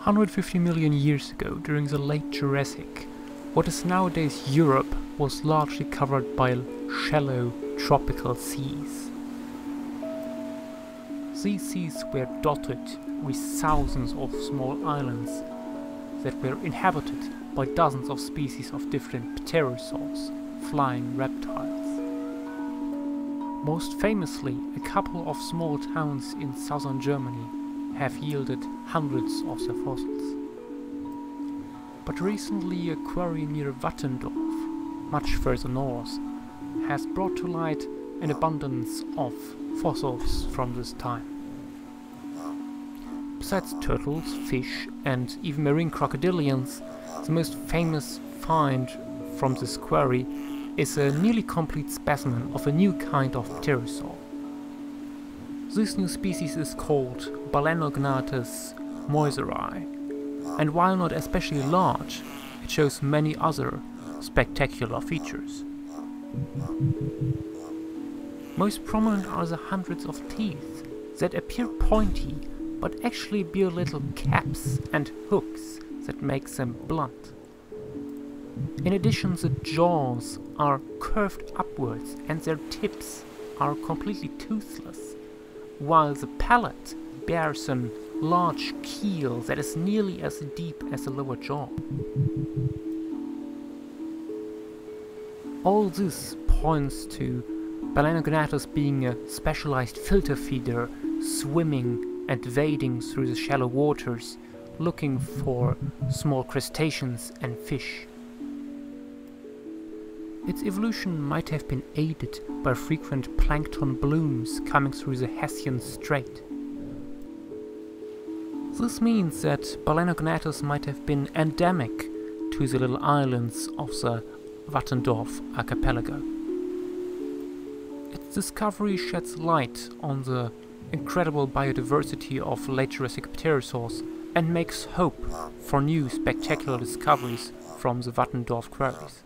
150 million years ago, during the late Jurassic, what is nowadays Europe was largely covered by shallow tropical seas. These seas were dotted with thousands of small islands that were inhabited by dozens of species of different pterosaurs, flying reptiles. Most famously, a couple of small towns in southern Germany have yielded hundreds of their fossils. But recently a quarry near Wattendorf, much further north, has brought to light an abundance of fossils from this time. Besides turtles, fish and even marine crocodilians, the most famous find from this quarry is a nearly complete specimen of a new kind of pterosaur. This new species is called Balaenognathus maeuseri, and while not especially large, it shows many other spectacular features. Most prominent are the hundreds of teeth that appear pointy but actually bear little caps and hooks that make them blunt. In addition, the jaws are curved upwards and their tips are completely toothless, while the palate bears a large keel that is nearly as deep as the lower jaw. All this points to Balaenognathus being a specialized filter feeder, swimming and wading through the shallow waters, looking for small crustaceans and fish. Its evolution might have been aided by frequent plankton blooms coming through the Hessian Strait. This means that Balaenognathus might have been endemic to the little islands of the Wattendorf archipelago. Its discovery sheds light on the incredible biodiversity of late Jurassic pterosaurs and makes hope for new spectacular discoveries from the Wattendorf quarries.